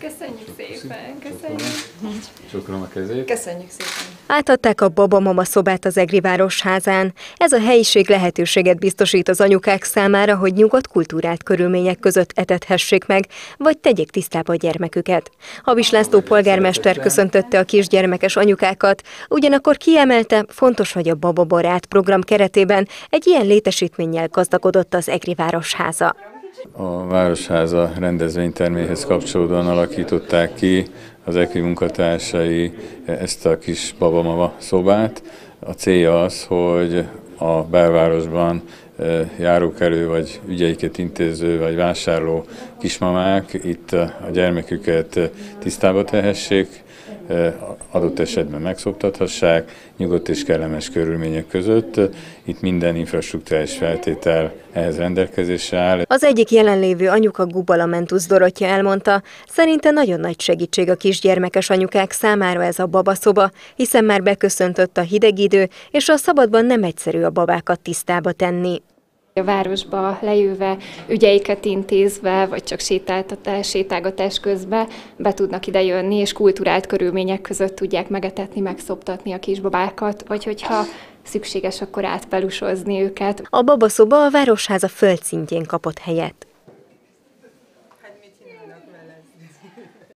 Köszönjük szépen, köszönjük. Csókolom a kezét. Köszönjük szépen. Átadták a babamama szobát az Egri Városházán. Ez a helyiség lehetőséget biztosít az anyukák számára, hogy nyugodt kultúrát körülmények között etethessék meg, vagy tegyék tisztába a gyermeküket. Habis László polgármester köszöntötte a kisgyermekes anyukákat, ugyanakkor kiemelte, fontos, hogy a bababarát program keretében egy ilyen létesítménnyel gazdagodott az Egri Városháza. A Városháza rendezvényterméhez kapcsolódóan alakították ki az EKI munkatársai ezt a kis babamama szobát. A célja az, hogy a belvárosban járókelő vagy ügyeiket intéző vagy vásárló kismamák itt a gyermeküket tisztába tehessék, adott esetben megszoktathassák, nyugodt és kellemes körülmények között. Itt minden infrastruktúrális feltétel ehhez rendelkezésre áll. Az egyik jelenlévő anyuka Gubalamentus Dorottya elmondta, szerinte nagyon nagy segítség a kisgyermekes anyukák számára ez a babaszoba, hiszen már beköszöntött a hideg idő, és a szabadban nem egyszerű a babákat tisztába tenni a városba lejöve, ügyeiket intézve, vagy csak sétáltatás, sétálgatás közben be tudnak ide jönni, és kulturált körülmények között tudják megetetni, megszoptatni a kisbabákat, vagy hogyha szükséges, akkor átpelusozni őket. A babaszoba a Városháza földszintjén kapott helyet.